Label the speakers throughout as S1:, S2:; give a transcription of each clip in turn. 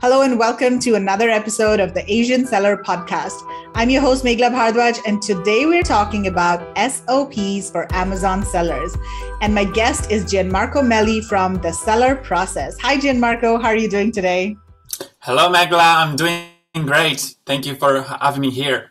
S1: Hello and welcome to another episode of the Asian Seller Podcast. I'm your host, Meghla Bhardwaj, and today we're talking about SOPs for Amazon sellers. And my guest is Gianmarco Meli from The Seller Process. Hi, Gianmarco. How are you doing today?
S2: Hello, Meghla. I'm doing great. Thank you for having me here.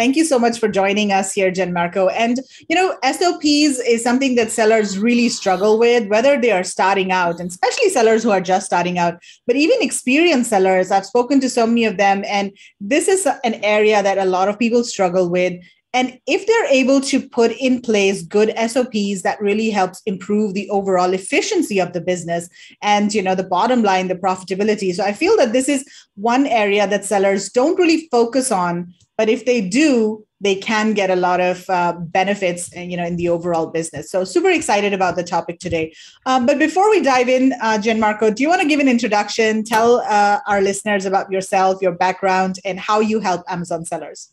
S1: Thank you so much for joining us here, Gianmarco. And you know, SOPs is something that sellers really struggle with, whether they are starting out, and especially sellers who are just starting out, but even experienced sellers. I've spoken to so many of them, and this is an area that a lot of people struggle with. And if they're able to put in place good SOPs that really helps improve the overall efficiency of the business and you know the bottom line, the profitability. So I feel that this is one area that sellers don't really focus on but if they do they can get a lot of uh, benefits uh, you know in the overall business. So super excited about the topic today. Um, but before we dive in uh, gianmarco do you want to give an introduction? Tell uh, our listeners about yourself your background and how you help amazon sellers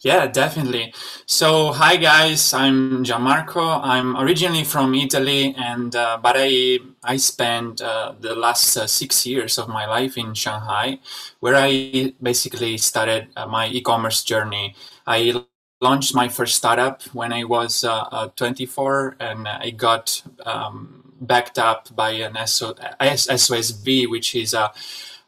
S2: yeah, definitely. So, hi guys, I'm Gianmarco. I'm originally from Italy, and uh, but I I spent uh, the last uh, six years of my life in Shanghai, where I basically started uh, my e-commerce journey. I launched my first startup when I was uh, uh, 24, and I got um, backed up by an SO- SOSV, which is a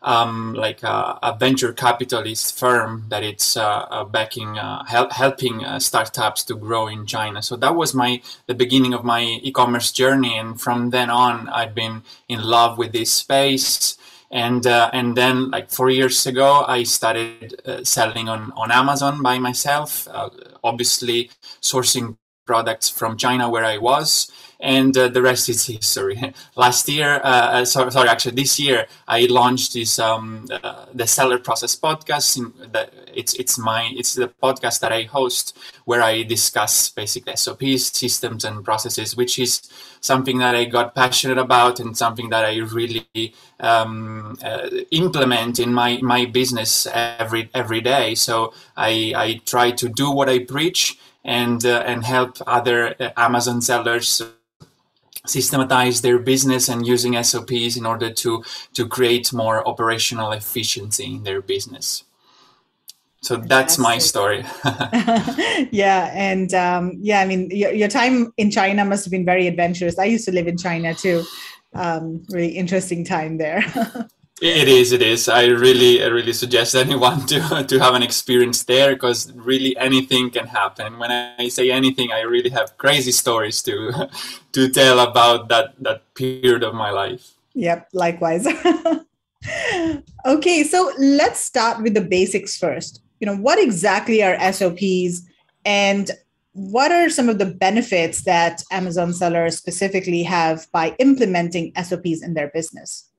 S2: um, like a, a, venture capitalist firm that it's uh, uh, backing, uh, help, helping uh, startups to grow in China. So that was my the beginning of my e-commerce journey, and from then on, I've been in love with this space. And uh, and then like four years ago, I started uh, selling on on Amazon by myself. obviously, sourcing products from China where I was and uh, the rest is history. Last year, uh, uh, sorry, sorry, actually this year, I launched this um, uh, the Seller Process podcast. The, it's it's my it's the podcast that I host where I discuss basic SOPs, systems, and processes, which is something that I got passionate about and something that I really um, uh, implement in my my business every every day. So I I try to do what I preach and uh, and help other Amazon sellers systematize their business and using SOPs in order to to create more operational efficiency in their business. So that's my story.
S1: yeah, and um, yeah, I mean, your, your, time in China must have been very adventurous. I used to live in China too. Um, really interesting time there.
S2: It is. It is. I really, I really suggest anyone to to have an experience there because really anything can happen. When I say anything, I really have crazy stories to to tell about that that period of my life.
S1: Yep. Likewise. okay, so let's start with the basics first. You know, what exactly are SOPs, and what are some of the benefits that Amazon sellers specifically have by implementing SOPs in their business?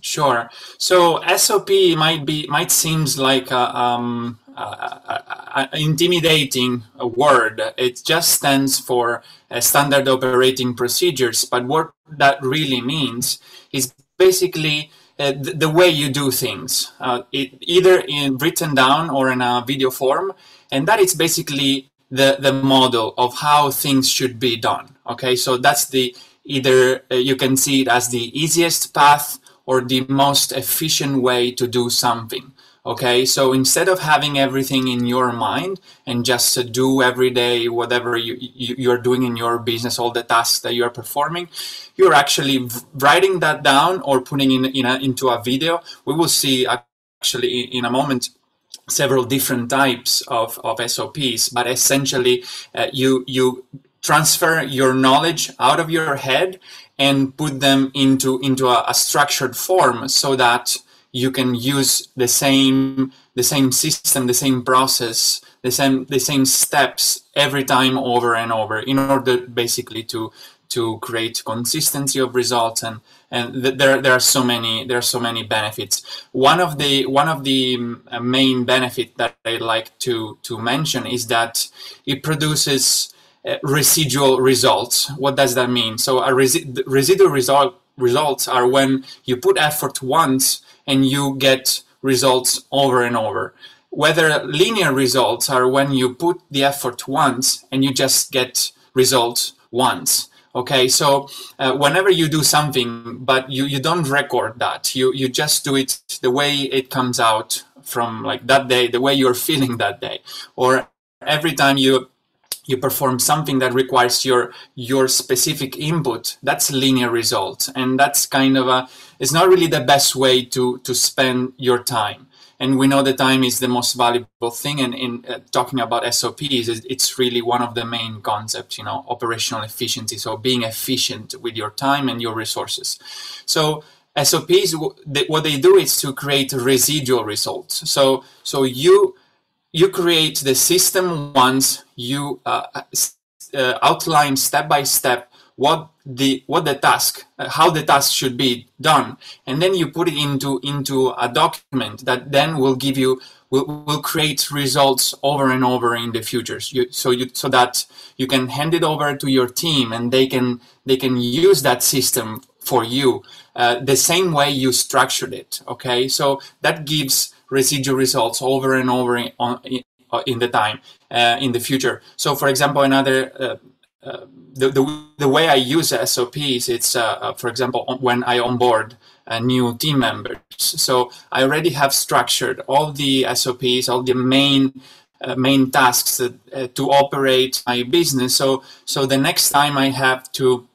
S2: Sure. So SOP might be might seems like a, um, a, a, intimidating word. It just stands for uh, standard operating procedures. But what that really means is basically uh, the, the, way you do things, uh, it, either in written down or in a video form, and that is basically the the model of how things should be done. Okay, so that's the either uh, you can see it as the easiest path or the most efficient way to do something. Okay, so instead of having everything in your mind and just uh, do every day whatever you, you, are doing in your business, all the tasks that you're performing, you're actually writing that down or putting in, in a, into a video. We will see actually in a moment several different types of, of SOPs, but essentially uh, you you transfer your knowledge out of your head and put them into into a, a, structured form so that you can use the same the same system the same process the same the same steps every time over and over in order basically to to create consistency of results and and th- there there are so many there are so many benefits. One of the one of the mm, main benefit that i like to to mention is that it produces residual results. What does that mean? So a resi- residual result results are when you put effort once and you get results over and over. Whether linear results are when you put the effort once and you just get results once. Okay, so uh, whenever you do something, but you, you don't record that, you, you just do it the way it comes out from like that day, the way you're feeling that day. Or every time you you perform something that requires your your specific input that's linear result. And that's kind of a it's not really the best way to to spend your time. And we know the time is the most valuable thing. And in uh, talking about sops it's really one of the main concepts you know operational efficiency. So being efficient with your time and your resources. So sops what they do is to create residual results. So so you you create the system once you uh, uh, outline step by step what the what the task uh, how the task should be done. And then you put it into into a document that then will give you will, will create results over and over in the futures. You, so you so that you can hand it over to your team and they can they can use that system for you uh, the same way you structured it okay? So that gives residual results over and over in, on, in, uh, in the time uh, in the future. So, for example, another uh, uh, the, the, the way I use SOPs, it's uh, uh, for example when I onboard new team members. So I already have structured all the SOPs, all the main main tasks that, to operate my business. So so the next time I have to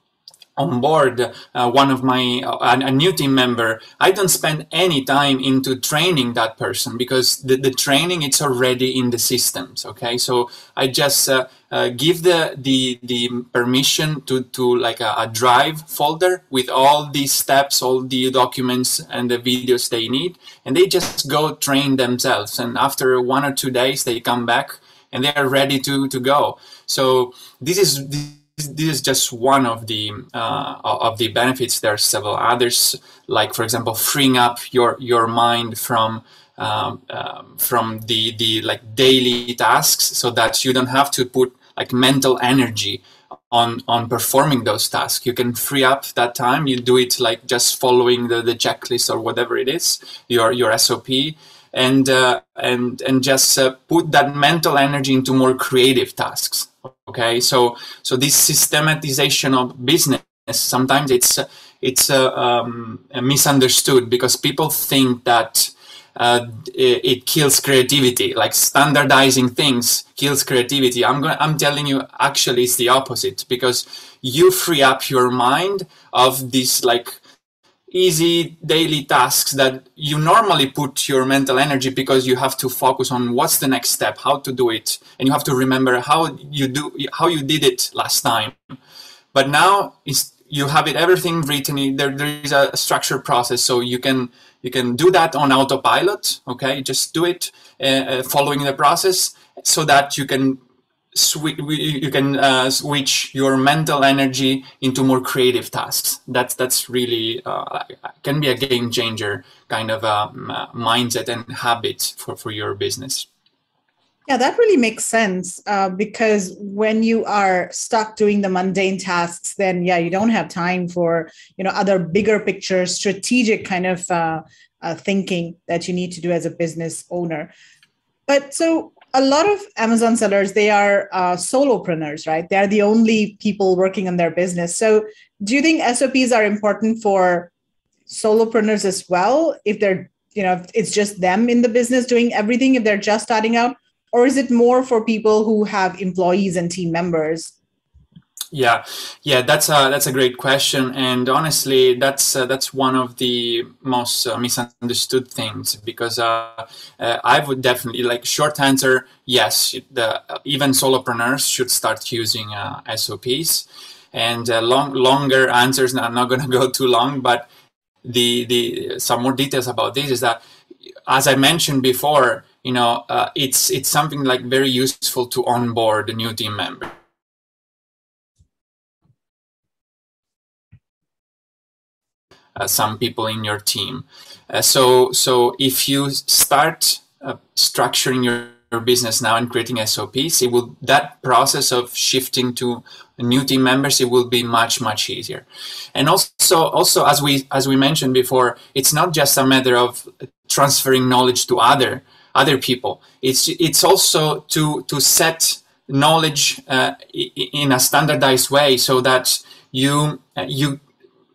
S2: on board uh, one of my uh, a new team member. I don't spend any time into training that person because the, the training it's already in the systems okay? So i just uh, uh give the the the permission to to like a, a, drive folder with all these steps all the documents and the videos they need and they just go train themselves. And after one or two days they come back and they are ready to to go. So this is this this is just one of the uh, of the benefits. There are several others, like for example, freeing up your your mind from um, um, from the the like daily tasks, so that you don't have to put like mental energy on on performing those tasks. You can free up that time. You do it like just following the, the checklist or whatever it is, your your SOP, and uh, and and just uh, put that mental energy into more creative tasks okay? So so this systematization of business sometimes it's it's uh, um, misunderstood because people think that uh, it, it, kills creativity. Like standardizing things kills creativity. I'm going i'm telling you actually it's the opposite because you free up your mind of this like easy daily tasks that you normally put your mental energy because you have to focus on what's the next step how to do it. And you have to remember how you do how you did it last time. But now you have it everything written there, there is a structured process. So you can you can do that on autopilot okay? Just do it uh, uh following the process so that you can you can uh, switch your mental energy into more creative tasks. That's that's really uh, can be a game changer kind of a um, uh, mindset and habit for, for your business.
S1: Yeah, that really makes sense uh, because when you are stuck doing the mundane tasks, then yeah, you don't have time for you know other bigger picture, strategic kind of uh, uh, thinking that you need to do as a business owner. But so a lot of Amazon sellers, they are uh, solopreneurs, right? They're the only people working on their business. So, do you think SOPs are important for solopreneurs as well? If they're, you know, it's just them in the business doing everything, if they're just starting out, or is it more for people who have employees and team members?
S2: Yeah, yeah, that's a that's a great question, and honestly, that's uh, that's one of the most uh, misunderstood things because uh, uh I would definitely like short answer. Yes, the even solopreneurs should start using uh, SOPs, and uh, long longer answers. I'm not going to go too long, but the the some more details about this is that, as I mentioned before, you know, it's it's something like very useful to onboard a new team member some people in your team. Uh, so, so if you start uh, structuring your, business now and creating SOPs, it will that process of shifting to new team members it will be much much easier. And also, also as we as we mentioned before, it's not just a matter of transferring knowledge to other other people. It's it's also to to set knowledge uh, in a standardized way so that you uh, you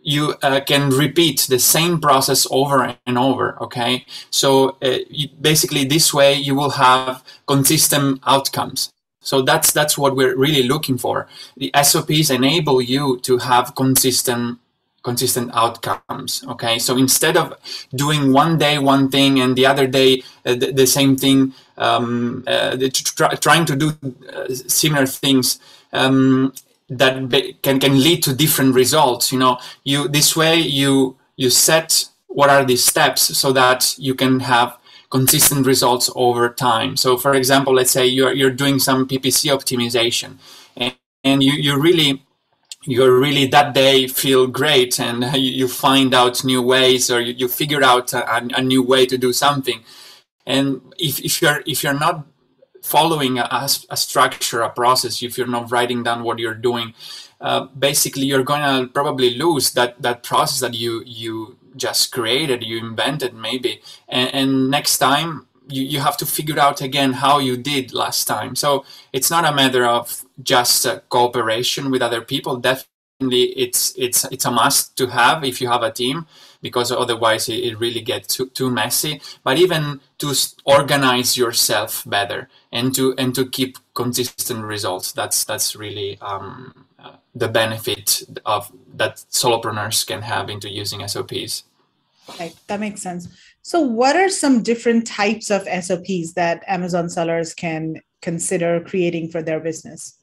S2: you uh, can repeat the same process over and over okay? So uh, you, basically this way you will have consistent outcomes. So that's that's what we're really looking for. The sops enable you to have consistent consistent outcomes okay? So instead of doing one day one thing and the other day uh, the, the, same thing um, uh, try, trying to do uh, similar things um, that can can lead to different results you know? You this way you you set what are these steps so that you can have consistent results over time. So for example let's say you're you're doing some ppc optimization and, and you you really you're really that day feel great and you, you find out new ways or you, you figure out a, a new way to do something. And if, if you're if you're not following a, a, structure, a process, if you're not writing down what you're doing, uh, basically you're gonna probably lose that that process that you you just created, you invented maybe, and, and next time you, you have to figure out again how you did last time. So it's not a matter of just uh, cooperation with other people. Definitely, it's it's it's a must to have if you have a team because otherwise it, it really gets too, too messy. But even to organize yourself better and to and to keep consistent results, that's that's really um, uh, the benefit of that solopreneurs can have into using SOPs.
S1: Okay, that makes sense. So, what are some different types of SOPs that Amazon sellers can consider creating for their business?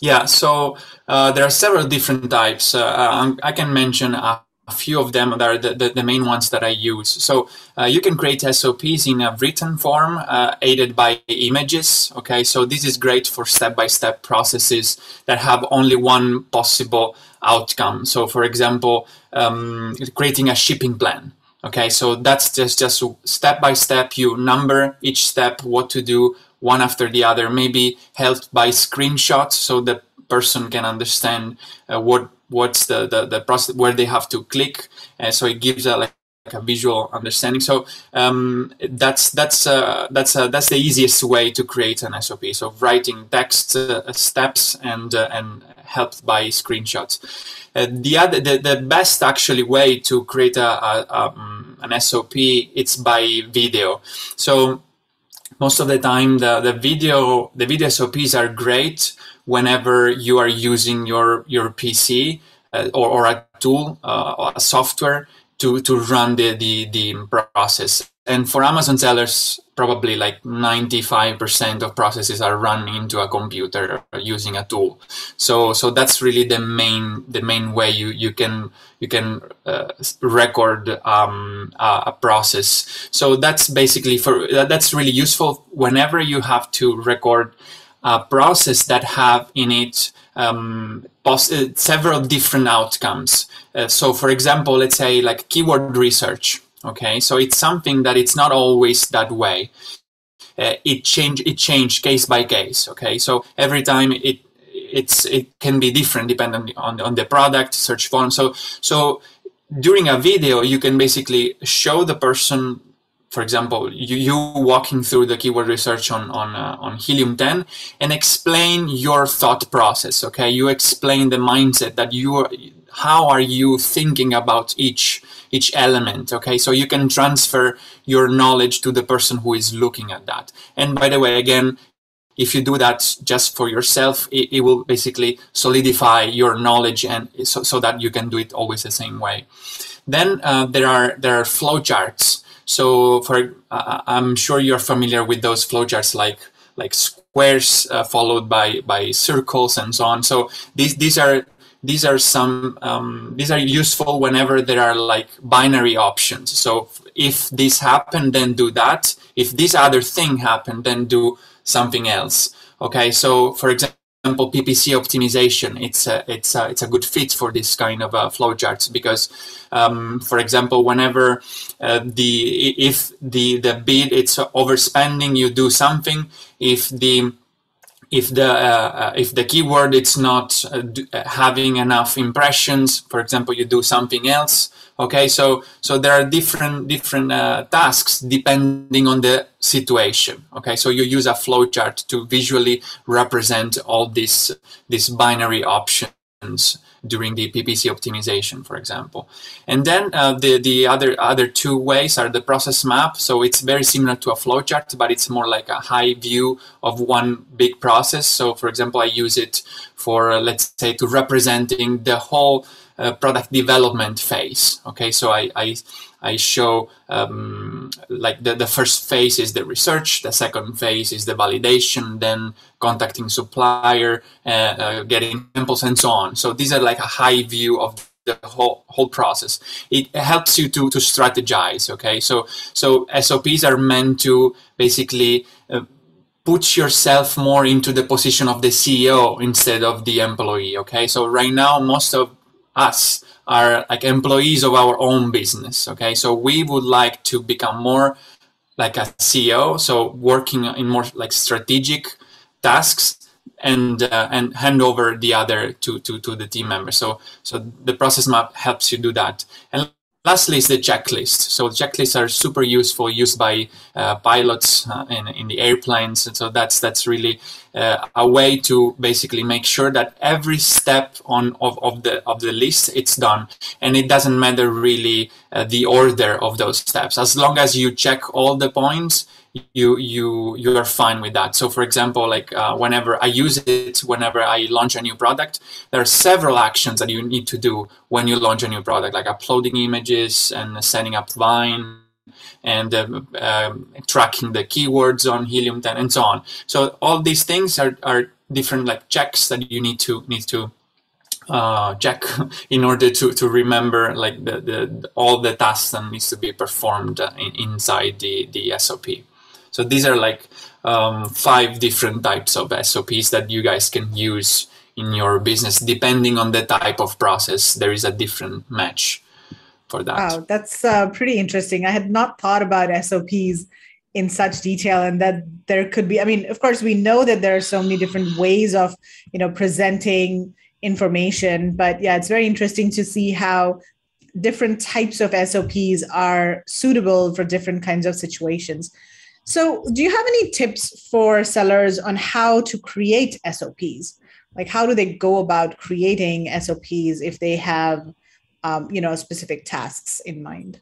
S2: Yeah, so uh, there are several different types. Uh, um, I can mention a a few of them that are the, the, the, main ones that I use. So uh, you can create SOPs in a written form, uh, aided by images. Okay, so this is great for step-by-step processes that have only one possible outcome. So for example, um, creating a shipping plan. Okay, so that's just just step by step. You number each step, what to do, one after the other. Maybe helped by screenshots, so the person can understand uh, what what's the, the, the process where they have to click. Uh, so it gives a, like, like a visual understanding. So um, that's that's uh, that's uh, that's the easiest way to create an SOP. So writing text uh, steps and uh, and helped by screenshots. Uh, the other the, the best actually way to create a, a um, an SOP it's by video. So most of the time the, the video the video SOPs are great whenever you are using your your PC uh, or, or a tool uh, or a software to to run the, the the process. And for Amazon sellers, probably like 95% of processes are run into a computer using a tool. So so that's really the main the main way you you can you can uh, record um, a, a, process. So that's basically for that's really useful whenever you have to record a process that have in it um, uh, several different outcomes. Uh, so, for example, let's say like keyword research. Okay, so it's something that it's not always that way. Uh, it change it change case by case. Okay, so every time it it's it can be different depending on on the product search form. So so during a video, you can basically show the person for example, you, you walking through the keyword research on on uh, on Helium 10 and explain your thought process. Okay, you explain the mindset that you are. How are you thinking about each each element? Okay, so you can transfer your knowledge to the person who is looking at that. And by the way, again, if you do that just for yourself, it, it will basically solidify your knowledge and so, so that you can do it always the same way. Then uh, there are there are flowcharts so for uh, I'm sure you're familiar with those flowcharts like like squares uh, followed by by circles and so on. So these these are these are some um, these are useful whenever there are like binary options. So if this happened, then do that. If this other thing happened, then do something else. Okay. So for example example, PPC optimization, it's a, it's a, it's a good fit for this kind of uh, flowcharts because, um, for example, whenever uh, the if the the bid it's overspending, you do something. If the if the uh, uh if the keyword it's not uh, uh, having enough impressions, for example, you do something else okay so so there are different different uh, tasks depending on the situation okay so you use a flowchart to visually represent all these these binary options during the PPC optimization, for example. And then uh, the the other other two ways are the process map. So it's very similar to a flowchart, but it's more like a high view of one big process. So for example, I use it for uh, let's say to representing the whole uh, product development phase. Okay, so I I, I show um, like the, the first phase is the research, the second phase is the validation, then contacting supplier, uh, uh, getting samples, and so on. So these are like a high view of the whole whole process. It helps you to to strategize. Okay, so so SOPs are meant to basically uh, put yourself more into the position of the CEO instead of the employee. Okay, so right now most of us are like employees of our own business. Okay, so we would like to become more like a CEO, so working in more like strategic tasks and uh, and hand over the other to, to to the team members. So so the process map helps you do that. And Lastly is the checklist. So checklists are super useful, used by uh, pilots uh, in, in the airplanes. And so that's that's really uh, a way to basically make sure that every step on of, of the of the list it's done, and it doesn't matter really uh, the order of those steps. As long as you check all the points, you you you are fine with that so for example like uh, whenever i use it whenever i launch a new product there are several actions that you need to do when you launch a new product like uploading images and setting up vine and uh, uh, tracking the keywords on helium 10 and so on so all these things are, are different like checks that you need to need to uh, check in order to, to remember like the, the all the tasks that needs to be performed in, inside the, the SOP. So these are like um, five different types of SOPs that you guys can use in your business. Depending on the type of process, there is a different match for that.
S1: Wow, that's uh, pretty interesting. I had not thought about SOPs in such detail and that there could be i mean of course we know that there are so many different ways of you know presenting information but yeah it's very interesting to see how different types of sops are suitable for different kinds of situations so, do you have any tips for sellers on how to create SOPs? Like, how do they go about creating SOPs if they have, um, you know, specific tasks in mind?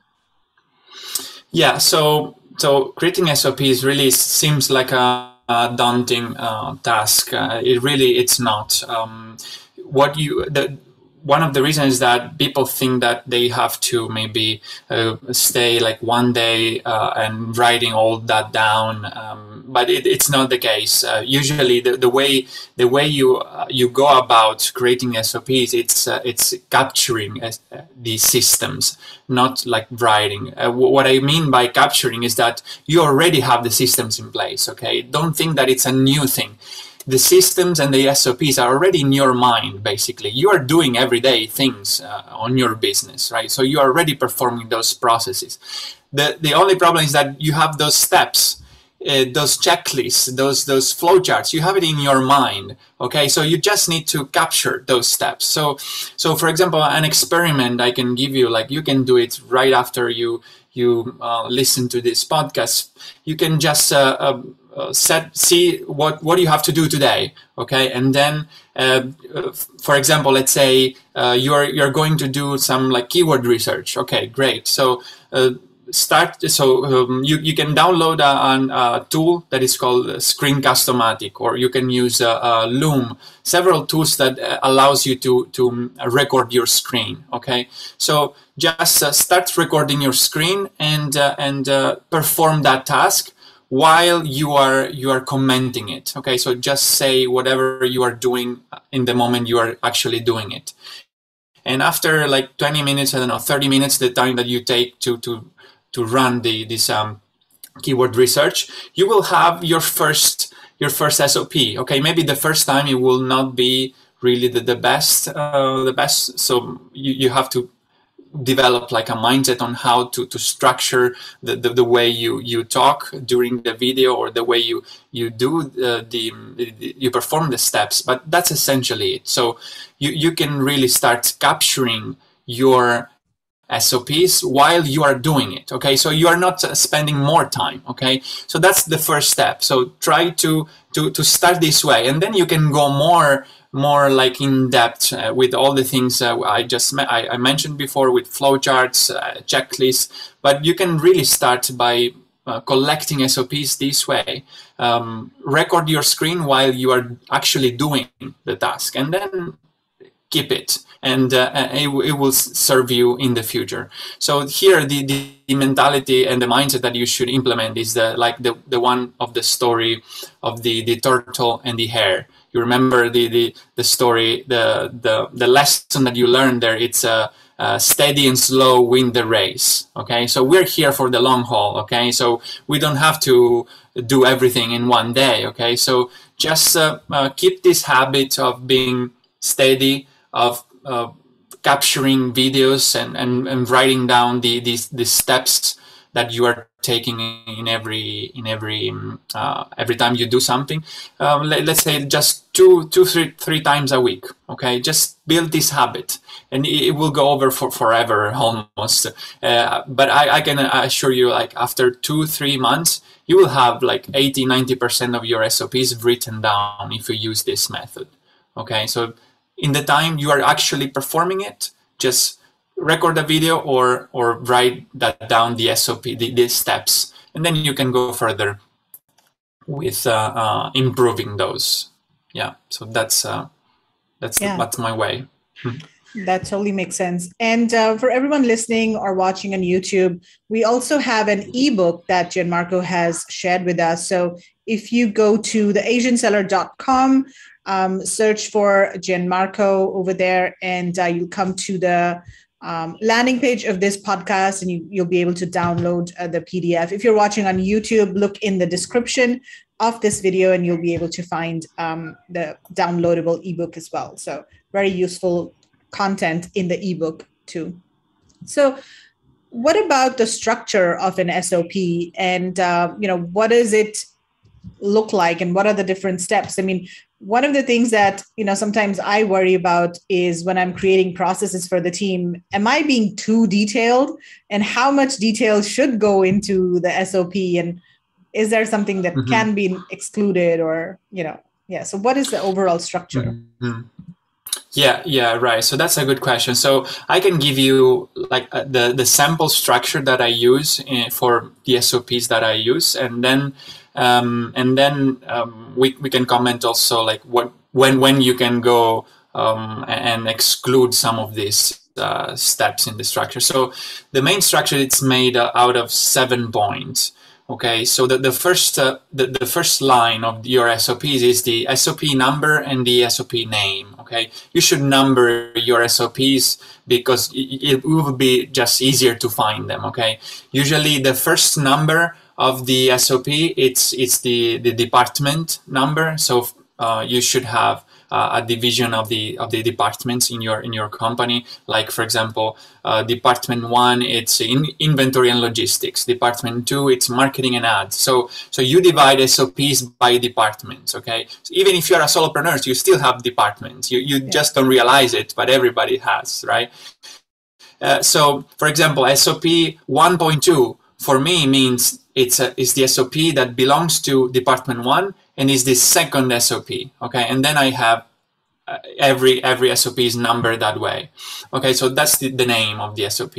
S2: Yeah. So, so creating SOPs really seems like a, a daunting uh, task. Uh, it really, it's not. Um, what you the one of the reasons that people think that they have to maybe uh, stay like one day uh, and writing all that down, um, but it, it's not the case. Uh, usually, the, the way the way you uh, you go about creating SOPs, it's uh, it's capturing uh, these systems, not like writing. what I mean by capturing is that you already have the systems in place. Okay, don't think that it's a new thing the systems and the SOPs are already in your mind, basically. You are doing everyday things uh, on your business, right? So you are already performing those processes. The, the only problem is that you have those steps, uh, those checklists, those, those flowcharts, you have it in your mind, okay? So you just need to capture those steps. So, so for example, an experiment I can give you, like you can do it right after you, you uh, listen to this podcast. You can just uh, uh, uh, set see what what you have to do today okay? And then uh, for example let's say you're you're going to do some like keyword research. Okay great. So start so um, you, you can download a, a, tool that is called Screencast-O-Matic or you can use loom several tools that uh, allows you to to record your screen okay? So just uh, start recording your screen and uh, and perform that task while you are you are commenting it okay? So just say whatever you are doing in the moment you are actually doing it. And after like 20 minutes i don't know 30 minutes the time that you take to to to run the this um, keyword research you will have your first your first sop okay? Maybe the first time it will not be really the, the best uh, the best so you, you have to develop like a mindset on how to, to structure the, the, the, way you, you talk during the video or the way you you do uh, the, the, you perform the steps but that's essentially it. So you, you can really start capturing your SOPs while you are doing it okay so you are not spending more time okay so that's the first step so try to to to start this way and then you can go more more like in depth uh, with all the things uh, I just I, I, mentioned before with flowcharts, uh, checklists. But you can really start by uh, collecting SOPs this way. Um, record your screen while you are actually doing the task, and then keep it and uh, it, it, will serve you in the future. So here the, the mentality and the mindset that you should implement is the like the, the one of the story of the the turtle and the hare. You remember the the, the story the, the the lesson that you learned there? It's a uh, steady and slow win the race okay? So we're here for the long haul okay? So we don't have to do everything in one day okay? So just uh, uh, keep this habit of being steady of uh, capturing videos and, and, and writing down the, the, the steps that you are taking in every in every um, uh, every time you do something. Um, let, us say just two two three three times a week okay? Just build this habit. And it, it will go over for forever almost. Uh, but I, I can assure you like after two three months you will have like 80 90 percent of your sops written down if you use this method okay? So in the time you are actually performing it, just record a video or or write that down the SOP, the, the steps, and then you can go further with uh, uh, improving those. Yeah, so that's uh, that's yeah. that's my way.
S1: Hmm. That totally makes sense. And uh, for everyone listening or watching on YouTube, we also have an ebook that Gianmarco has shared with us. So if you go to theasianseller.com, um, search for Gianmarco over there, and uh, you'll come to the um, landing page of this podcast and you, will be able to download uh, the PDF. If you're watching on YouTube, look in the description of this video and you'll be able to find um, the downloadable ebook as well. So, very useful content in the ebook too. So, what about the structure of an SOP and uh, you know what does it look like and what are the different steps? I mean, one of the things that you know sometimes i worry about is when i'm creating processes for the team am i being too detailed? And how much detail should go into the sop and is there something that mm-hmm. can be excluded or you know yeah so what is the overall structure? Mm-hmm.
S2: yeah yeah right. So that's a good question. So i can give you like uh, the the sample structure that i use in, for the sops that i use and then um, and then um, we, we can comment also like what when when you can go um, and exclude some of these uh, steps in the structure. So the main structure it's made uh, out of seven points. Okay, so the, the first uh, the, the first line of your SOPs is the SOP number and the SOP name. Okay, you should number your SOPs because it, it will be just easier to find them. Okay, usually the first number of the SOP, it's it's the the department number. So uh, you should have uh, a division of the of the departments in your in your company. Like for example, uh, department one, it's in inventory and logistics. Department two, it's marketing and ads. So so you divide SOPs by departments. Okay, so even if you're a solopreneur, you still have departments. You you yeah. just don't realize it, but everybody has, right? Uh, so, for example, SOP 1.2 for me means it's a, it's the SOP that belongs to department one and is the second SOP. Okay, and then I have uh, every every SOP is numbered that way. Okay, so that's the, the name of the SOP.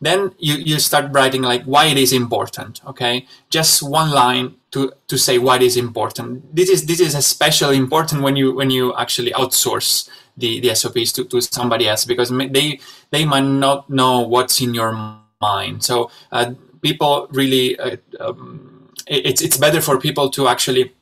S2: Then you, you start writing like why it is important. Okay, just one line to to say what is important. This is this is especially important when you when you actually outsource the, the SOPs to, to somebody else because they they might not know what's in your mind. So uh, people really uh, um, it's it's better for people to actually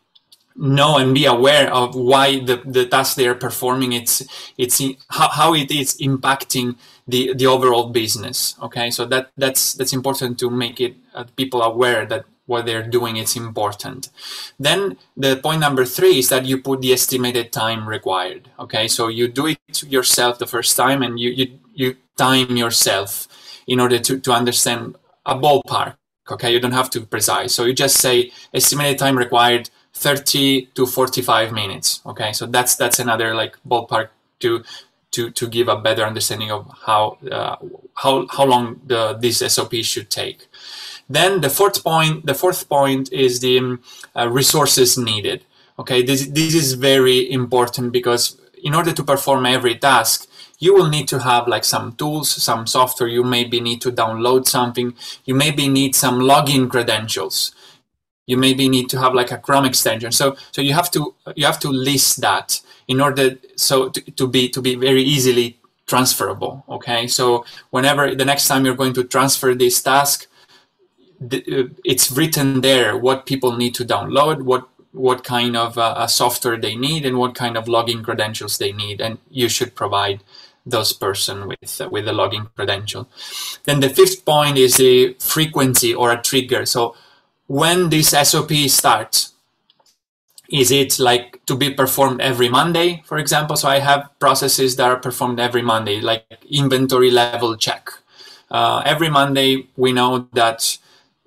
S2: know and be aware of why the, the task they are performing it's it's how, how it is impacting the the overall business okay? So that that's that's important to make it uh, people aware that what they're doing is important. Then the point number three is that you put the estimated time required okay? So you do it yourself the first time and you you, you time yourself in order to, to understand a ballpark. Okay, you don't have to precise. So you just say estimated time required 30 to 45 minutes. Okay, so that's that's another like ballpark to to to give a better understanding of how uh, how how long the this SOP should take. Then the fourth point, the fourth point is the um, uh, resources needed. Okay, this this is very important because in order to perform every task, you will need to have like some tools, some software. You maybe need to download something. You maybe need some login credentials. You maybe need to have like a Chrome extension. So so you have to you have to list that in order so to, to be to be very easily transferable. Okay, so whenever the next time you're going to transfer this task, it's written there what people need to download, what what kind of uh, software they need, and what kind of login credentials they need, and you should provide those person with uh, with the login credential. Then the fifth point is the frequency or a trigger. So when this SOP starts, is it like to be performed every Monday, for example? So I have processes that are performed every Monday, like inventory level check. Uh, every Monday, we know that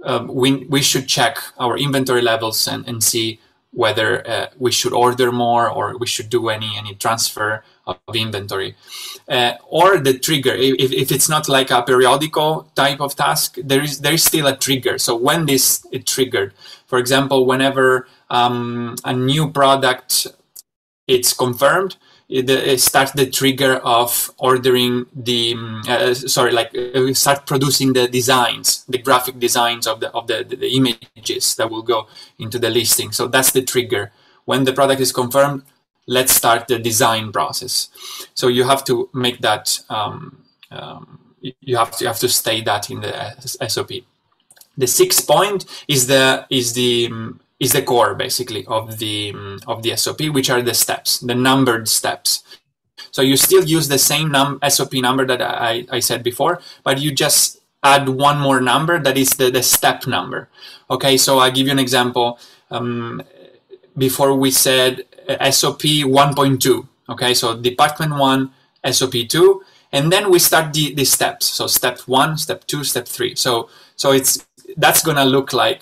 S2: um, we, we should check our inventory levels and, and see whether uh, we should order more or we should do any any transfer of inventory. Uh, or the trigger if, if it's not like a periodical type of task there is there is still a trigger. So when this is triggered for example whenever um, a new product it's confirmed it, it starts the trigger of ordering the um, uh, sorry like uh, start producing the designs the graphic designs of the of the, the, the images that will go into the listing. So that's the trigger. When the product is confirmed let's start the design process so you have to make that um, um, you have to you have to state that in the sop the sixth point is the is the um, is the core basically of the um, of the SOP, which are the steps, the numbered steps. So you still use the same num- SOP number that I, I said before, but you just add one more number that is the, the step number. Okay, so I'll give you an example. Um, before we said uh, SOP 1.2. Okay, so department one, SOP two, and then we start the, the steps. So step one, step two, step three. So so it's that's gonna look like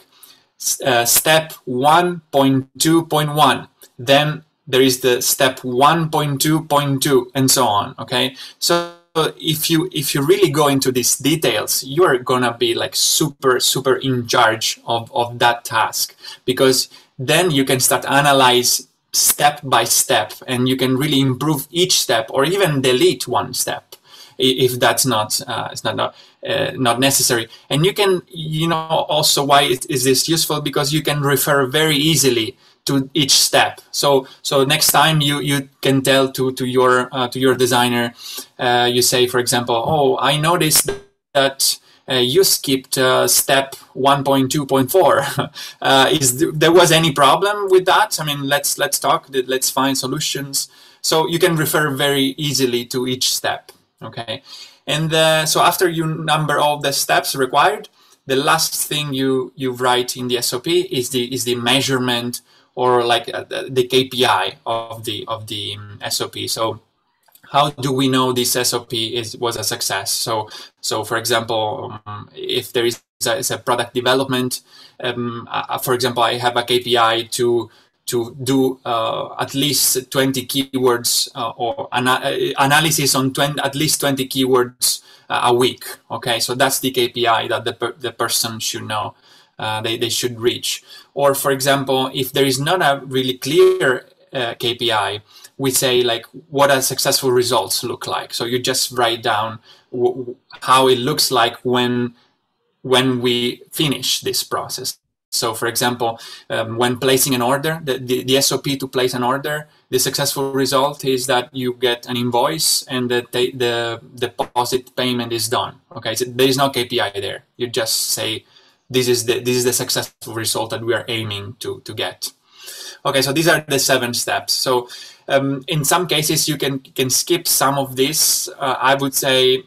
S2: uh, step 1.2.1 then there is the step 1.2.2 and so on okay so if you if you really go into these details you're gonna be like super super in charge of of that task because then you can start analyze step by step and you can really improve each step or even delete one step if that's not uh, it's not not, uh, not necessary. And you can you know also why is this useful? Because you can refer very easily to each step. So so next time you you can tell to to your uh, to your designer uh, you say for example oh i noticed that uh, you skipped uh, step 1.2.4 uh, is th- there was any problem with that? I mean let's let's talk let's find solutions. So you can refer very easily to each step okay? And uh, so after you number all the steps required the last thing you you write in the sop is the is the measurement or like uh, the kpi of the of the um, sop so how do we know this sop is was a success so so for example um, if there is a, is a product development um, uh, for example i have a kpi to to do uh, at least 20 keywords uh, or uh, analysis on 20, at least 20 keywords uh, a week. Okay, so that's the KPI that the, per- the person should know, uh, they, they should reach. Or, for example, if there is not a really clear uh, KPI, we say like what a successful results look like. So you just write down how it looks like when when we finish this process. So, for example, um, when placing an order, the, the, the, SOP to place an order, the successful result is that you get an invoice and that the, the deposit payment is done. Okay, so there is no KPI there. You just say this is the this is the successful result that we are aiming to to get. Okay, so these are the seven steps. So, um, in some cases, you can can skip some of this. Uh, I would say,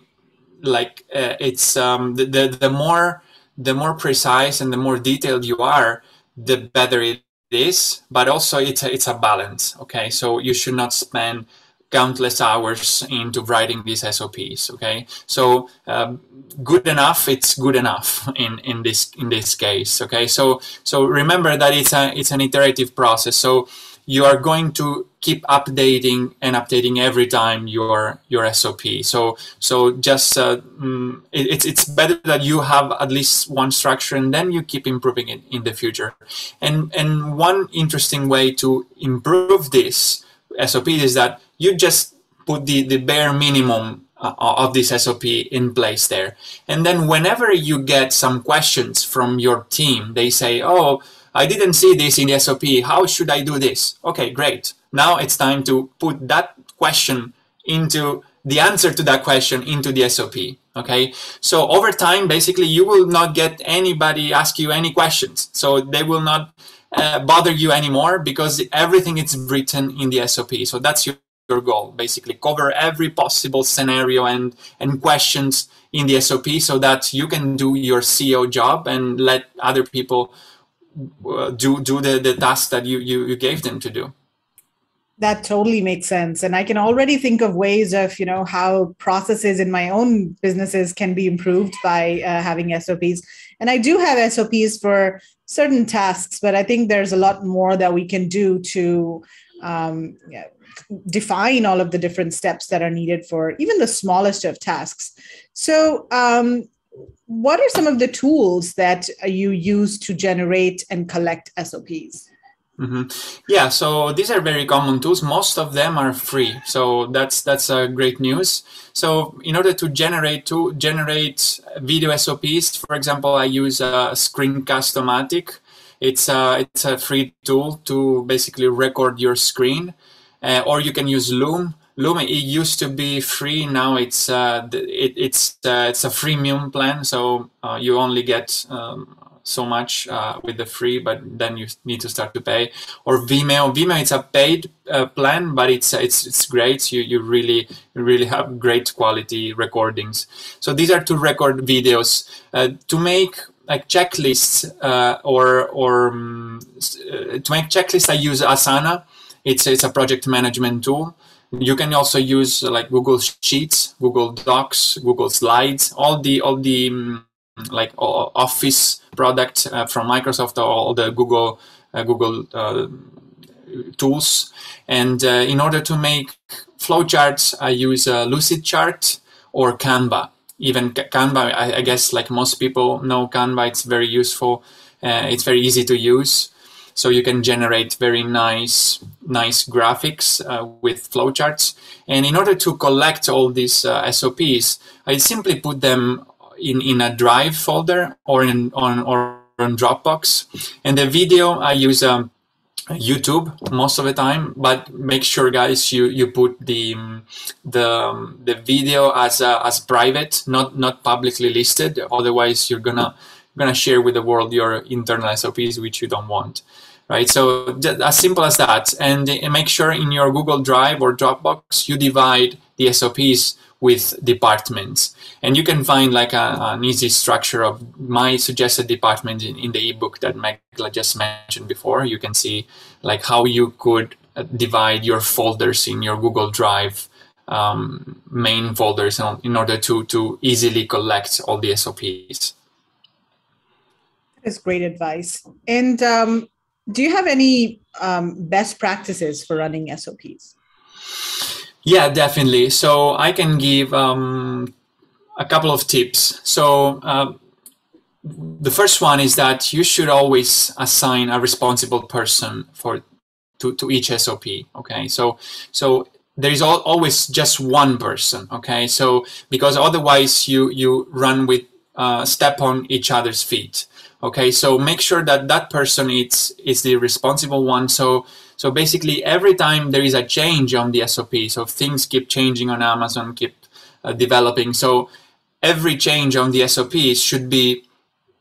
S2: like uh, it's um, the, the the more the more precise and the more detailed you are, the better it is. But also, it's a, it's a balance. Okay, so you should not spend countless hours into writing these SOPs. Okay, so um, good enough. It's good enough in in this in this case. Okay, so so remember that it's a it's an iterative process. So you are going to keep updating and updating every time your your SOP. So so just uh, mm, it, it's it's better that you have at least one structure and then you keep improving it in the future. And and one interesting way to improve this SOP is that you just put the, the bare minimum uh, of this SOP in place there. And then whenever you get some questions from your team, they say, oh, I didn't see this in the SOP. How should I do this? Okay, great. Now it's time to put that question into the answer to that question into the SOP. Okay. So over time, basically, you will not get anybody ask you any questions. So they will not uh, bother you anymore because everything is written in the SOP. So that's your, your goal, basically cover every possible scenario and, and questions in the SOP so that you can do your CEO job and let other people uh, do, do the, the task that you, you, you gave them to do
S1: that totally makes sense. And i can already think of ways of you know how processes in my own businesses can be improved by uh, having sops and i do have sops for certain tasks but i think there's a lot more that we can do to um, define all of the different steps that are needed for even the smallest of tasks. So um, what are some of the tools that you use to generate and collect sops
S2: Mm-hmm. Yeah, so these are very common tools. Most of them are free, so that's that's uh, great news. So in order to generate to generate video SOPs, for example, I use uh, Screencast-O-Matic. It's a uh, it's a free tool to basically record your screen, uh, or you can use Loom. Loom it used to be free. Now it's uh, it, it's uh, it's a freemium plan, so uh, you only get um, so much uh, with the free, but then you need to start to pay. Or Vimeo, Vimeo it's a paid uh, plan, but it's it's it's great. You you really really have great quality recordings. So these are to record videos uh, to make like checklists uh, or or um, to make checklists. I use Asana. It's it's a project management tool. You can also use like Google Sheets, Google Docs, Google Slides, all the all the um, like Office product uh, from Microsoft or all the Google uh, Google uh, tools. And in order to make flowcharts, I use Lucidchart or Canva. Even Canva, I, I, guess, like most people know Canva, it's very useful. it's very easy to use so you can generate very nice nice graphics uh, with flowcharts and in order to collect all these uh, sops i simply put them in, in a drive folder or in on or on Dropbox. And the video I use um, YouTube most of the time, but make sure, guys, you you put the the the video as uh, as private, not not publicly listed. Otherwise, you're gonna gonna share with the world your internal SOPs, which you don't want. Right, so as simple as that, and make sure in your Google Drive or Dropbox you divide the SOPs with departments. And you can find like a, an easy structure of my suggested department in, in the ebook that Meghla just mentioned before. You can see like how you could uh, divide your folders in your Google Drive um, main folders in order to, to easily collect all the SOPs.
S1: That's great advice. And um, do you have any um, best practices for running SOPs?
S2: Yeah, definitely. So I can give um, a couple of tips. So uh, the first one is that you should always assign a responsible person for to, to each SOP. Okay, so so there is al- always just one person. Okay, so because otherwise you you run with uh, step on each other's feet. Okay, so make sure that that person is is the responsible one. So so basically, every time there is a change on the SOP, so things keep changing on Amazon, keep uh, developing. So every change on the sop should be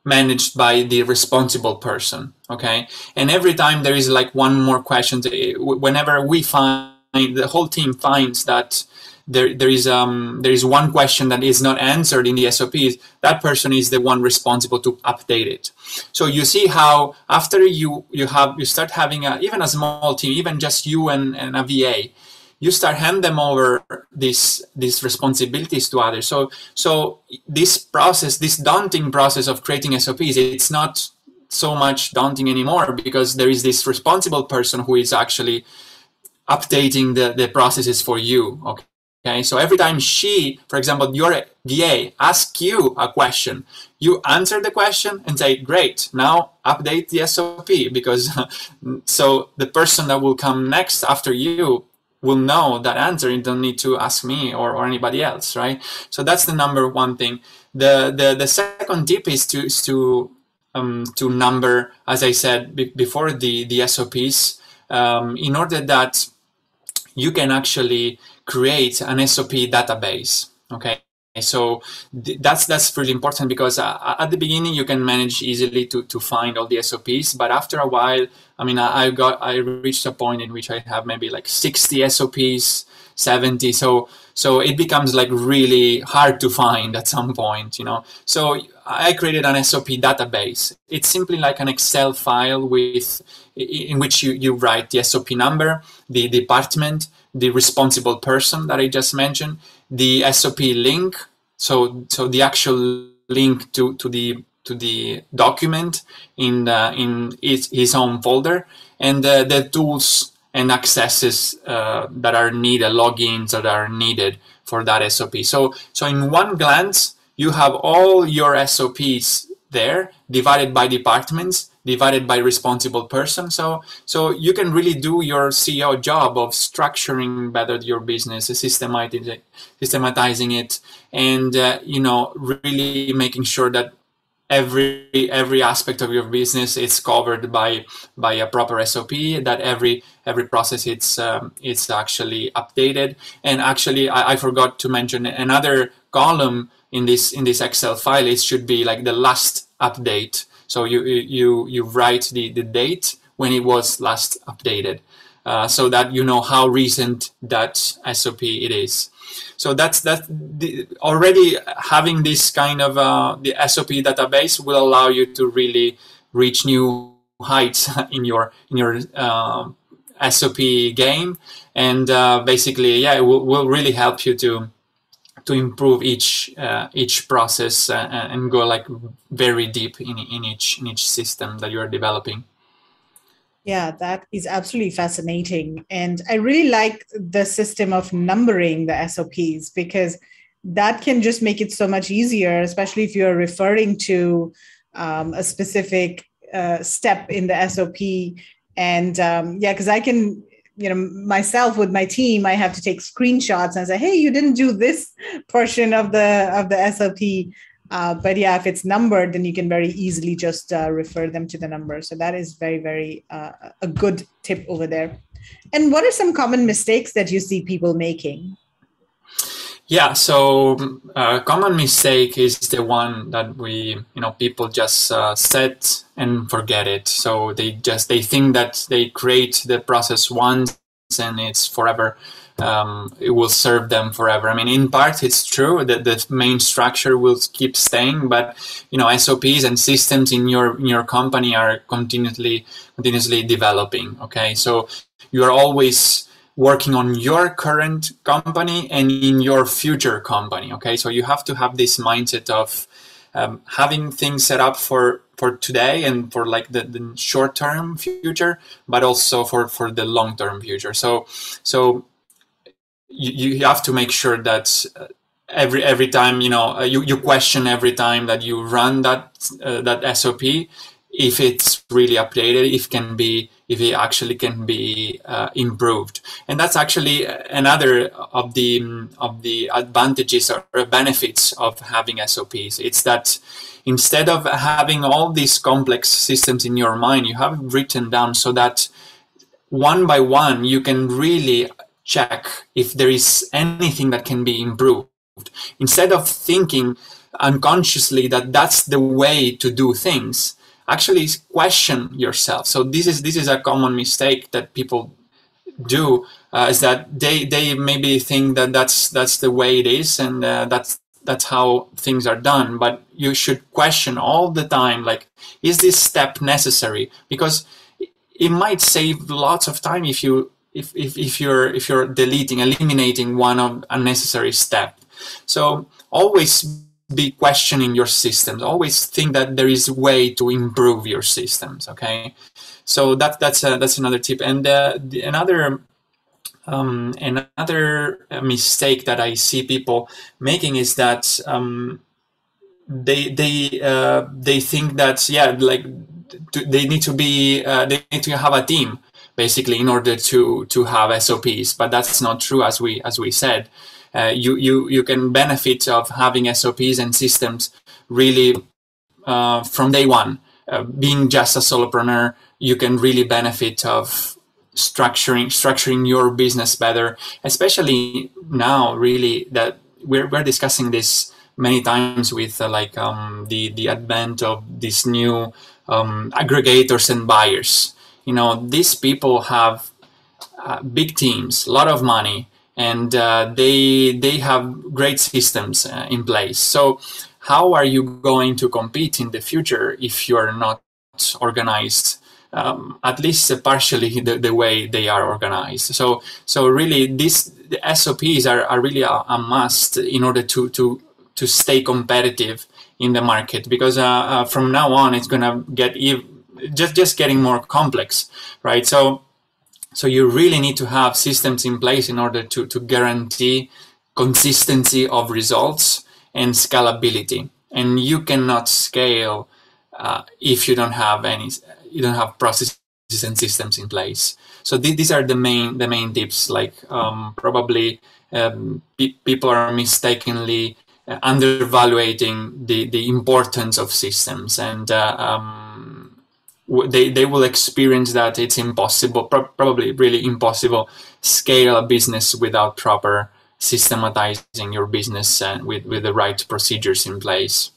S2: managed by the responsible person. Okay, and every time there is like one more question, whenever we find the whole team finds that there there is um there is one question that is not answered in the SOPs, that person is the one responsible to update it. So you see how after you you have you start having a, even a small team, even just you and, and a VA, you start hand them over these these responsibilities to others. So so this process, this daunting process of creating SOPs, it's not so much daunting anymore because there is this responsible person who is actually updating the, the processes for you. Okay. Okay, so every time she, for example, your VA asks you a question, you answer the question and say, great, now update the SOP because so the person that will come next after you will know that answer. You don't need to ask me or, or anybody else right? So that's the number one thing. The the, the second tip is to is to um, to number as i said before the the sops um, in order that you can actually create an sop database okay so th- that's that's really important because uh, at the beginning you can manage easily to, to find all the SOPs, but after a while, I mean, I, I got I reached a point in which I have maybe like 60 SOPs, 70. So so it becomes like really hard to find at some point, you know. So I created an SOP database. It's simply like an Excel file with in which you, you write the SOP number, the department, the responsible person that I just mentioned, the SOP link, so so the actual link to, to the to the document in the, in his, his own folder, and the, the tools and accesses uh, that are needed, logins that are needed for that SOP. So so in one glance, you have all your SOPs there divided by departments divided by responsible person. So so you can really do your ceo job of structuring better your business systematizing it, and uh, you know really making sure that every every aspect of your business is covered by by a proper sop that every every process it's um, it's actually updated. And actually I, I forgot to mention another column in this in this excel file. It should be like the last update so you you you write the the date when it was last updated, uh, so that you know how recent that SOP it is. So that's that. Already having this kind of uh, the SOP database will allow you to really reach new heights in your in your uh, SOP game, and uh, basically, yeah, it will, will really help you to to improve each uh, each process uh, and go like very deep in, in each in each system that you're developing.
S1: Yeah that is absolutely fascinating. And i really like the system of numbering the sops because that can just make it so much easier especially if you're referring to um, a specific uh, step in the sop and um, yeah because i can you know myself with my team i have to take screenshots and say hey you didn't do this portion of the of the sop uh, but yeah if it's numbered then you can very easily just uh, refer them to the number. So that is very very uh, a good tip over there. And what are some common mistakes that you see people making
S2: yeah, so a uh, common mistake is the one that we, you know, people just uh, set and forget it. So they just they think that they create the process once and it's forever. Um, it will serve them forever. I mean, in part, it's true that the main structure will keep staying, but you know, SOPs and systems in your in your company are continuously continuously developing. Okay, so you are always working on your current company and in your future company okay? So you have to have this mindset of um, having things set up for for today and for like the, the short term future but also for for the long term future. So so you, you have to make sure that uh, every every time you know uh, you, you question every time that you run that uh, that sop if it's really updated if can be if it actually can be uh, improved. And that's actually another of the of the advantages or benefits of having sops it's that instead of having all these complex systems in your mind you have written down so that one by one you can really check if there is anything that can be improved. Instead of thinking unconsciously that that's the way to do things actually question yourself. So this is this is a common mistake that people do uh, is that they they maybe think that that's that's the way it is and uh, that's that's how things are done. But you should question all the time like is this step necessary? Because it might save lots of time if you if, if, if you're if you're deleting eliminating one of unnecessary step so always be questioning your systems always think that there is a way to improve your systems okay so that that's a, that's another tip and uh, the, another um, another mistake that i see people making is that um, they they uh, they think that yeah like they need to be uh, they need to have a team basically in order to to have SOPs. But that's not true, as we as we said. Uh, you you you can benefit of having SOPs and systems really uh, from day one. Uh, being just a solopreneur, you can really benefit of structuring structuring your business better, especially now. Really, that we're we're discussing this many times with uh, like um, the the advent of these new um, aggregators and buyers. You know, these people have uh, big teams, a lot of money, and uh, they they have great systems uh, in place. So, how are you going to compete in the future if you are not organized? Um, at least partially the, the way they are organized. So, so really, these the SOPs are, are really a, a must in order to to to stay competitive in the market because uh, uh, from now on it's going to get ev- just just getting more complex right so so you really need to have systems in place in order to to guarantee consistency of results and scalability. And you cannot scale uh, if you don't have any you don't have processes and systems in place. So th- these are the main the main tips. Like um, probably um, pe- people are mistakenly uh, undervaluating the, the importance of systems. And uh, um, they, they will experience that it's impossible pro- probably really impossible scale a business without proper systematizing your business and with, with the right procedures in place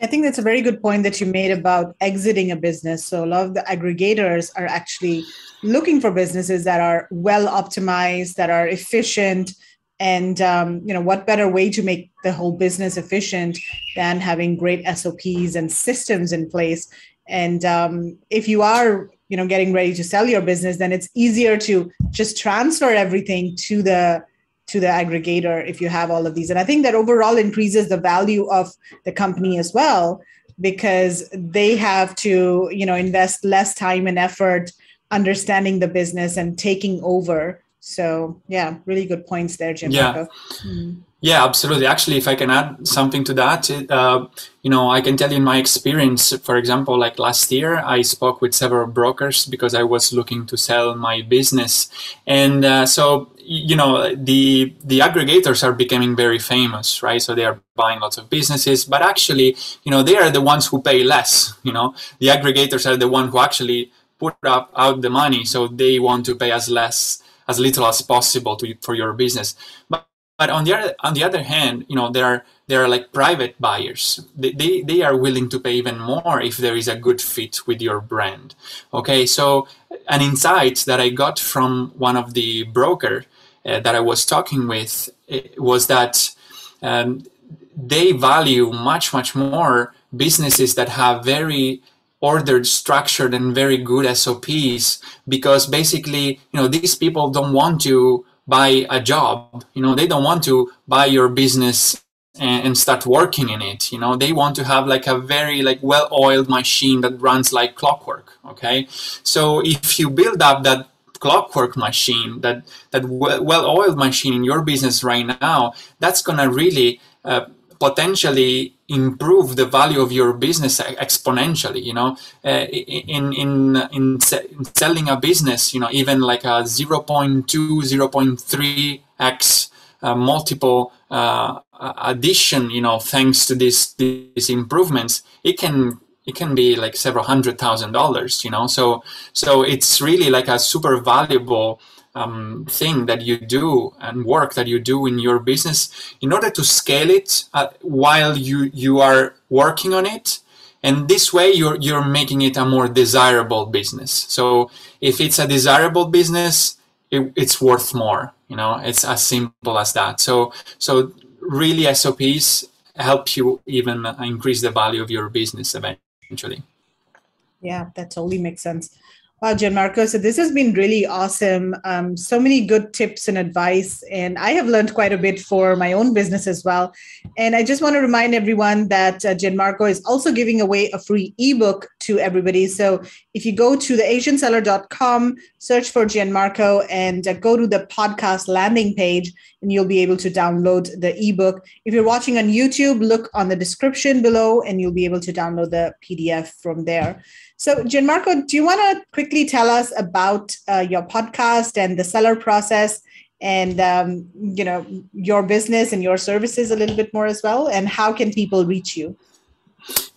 S1: I think that's a very good point that you made about exiting a business. So, a lot of the aggregators are actually looking for businesses that are well optimized, that are efficient, and um, you know what better way to make the whole business efficient than having great sops and systems in place and um, if you are you know getting ready to sell your business then it's easier to just transfer everything to the to the aggregator if you have all of these. And i think that overall increases the value of the company as well because they have to you know invest less time and effort understanding the business and taking over so yeah, really good points there, Jim.
S2: Yeah. Mm. Yeah, absolutely. Actually, if I can add something to that, uh, you know, I can tell you in my experience, for example, like last year, I spoke with several brokers because I was looking to sell my business. And uh, so, you know, the, the aggregators are becoming very famous, right? So they are buying lots of businesses, but actually, you know, they are the ones who pay less, you know, the aggregators are the one who actually put up out the money. So they want to pay us less as little as possible to, for your business. But, but on the other on the other hand, you know there are there are like private buyers. They, they they are willing to pay even more if there is a good fit with your brand. Okay, so an insight that I got from one of the broker uh, that I was talking with eh, was that um, they value much much more businesses that have very ordered, structured, and very good SOPs because basically, you know, these people don't want to buy a job. You know, they don't want to buy your business and, and start working in it. You know, they want to have like a very like well-oiled machine that runs like clockwork. Okay, so if you build up that clockwork machine, that that well-oiled machine in your business right now, that's gonna really uh, potentially improve the value of your business exponentially you know? Uh, in, in in selling a business you know even like a 0.2 0.3x uh, multiple uh, addition you know thanks to this these improvements it can it can be like several hundred thousand dollars you know? So so it's really like a super valuable um, thing that you do and work that you do in your business in order to scale it uh, while you you are working on it. And this way you're you're making it a more desirable business. So if it's a desirable business it, it's worth more you know it's as simple as that. So so really sops help you even increase the value of your business eventually.
S1: Yeah that totally makes sense Wow, Gianmarco. So this has been really awesome. Um, so many good tips and advice. And I have learned quite a bit for my own business as well. And I just want to remind everyone that uh, Gianmarco is also giving away a free ebook to everybody. So if you go to theasianseller.com, search for Gianmarco and uh, go to the podcast landing page, and you'll be able to download the ebook. If you're watching on YouTube, look on the description below and you'll be able to download the PDF from there. So, Gianmarco, do you want to quickly tell us about uh, your podcast and the seller process and um, you know your business and your services a little bit more as well and how can people reach you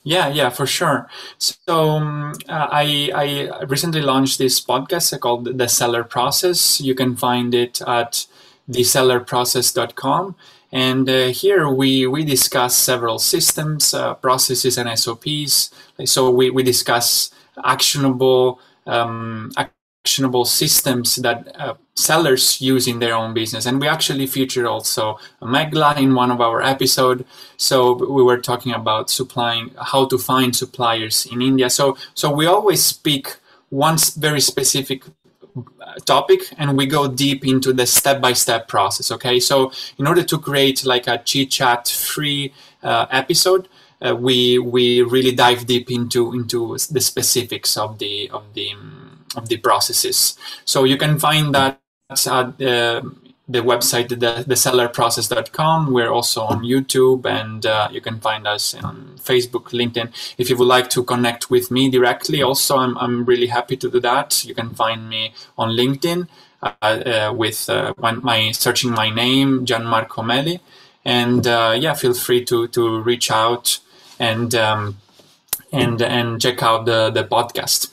S2: yeah yeah for sure so um, uh, I, I recently launched this podcast called the seller process you can find it at thesellerprocess.com and uh, here we, we discuss several systems, uh, processes, and SOPs. So we, we discuss actionable um, actionable systems that uh, sellers use in their own business. And we actually featured also Meghla in one of our episode. So we were talking about supplying, how to find suppliers in India. So so we always speak one very specific topic and we go deep into the step-by-step process okay so in order to create like a chit chat free uh, episode uh, we we really dive deep into into the specifics of the of the of the processes. So you can find that at uh, the website the, thesellerprocess.com. We're also on YouTube, and uh, you can find us on Facebook, LinkedIn. If you would like to connect with me directly, also I'm I'm really happy to do that. You can find me on LinkedIn. Uh, uh, with uh, my searching my name, Gianmarco Meli, and uh, yeah, feel free to to reach out and um, and and check out the the podcast.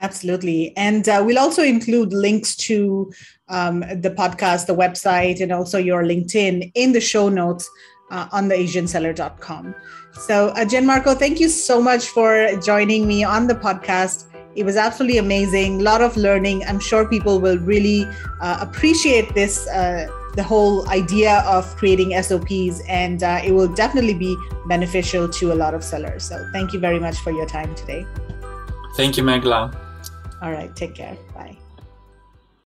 S1: Absolutely, and uh, we'll also include links to um, the podcast, the website, and also your LinkedIn in the show notes uh, on the AsianSeller.com. So, uh, Marco, thank you so much for joining me on the podcast. It was absolutely amazing, a lot of learning. I'm sure people will really uh, appreciate this uh, the whole idea of creating SOPs, and uh, it will definitely be beneficial to a lot of sellers. So, thank you very much for your time today.
S2: Thank you, Meghla.
S1: All right, take care. Bye.